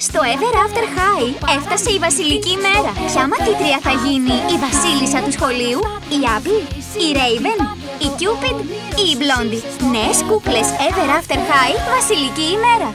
Στο Ever After High έφτασε η βασιλική ημέρα. Ποια μαθήτρια θα γίνει; Η βασίλισσα του σχολείου, η Apple, η Raven, η Cupid; Ή η Blondie; Νέες κούκλες Ever After High βασιλική ημέρα.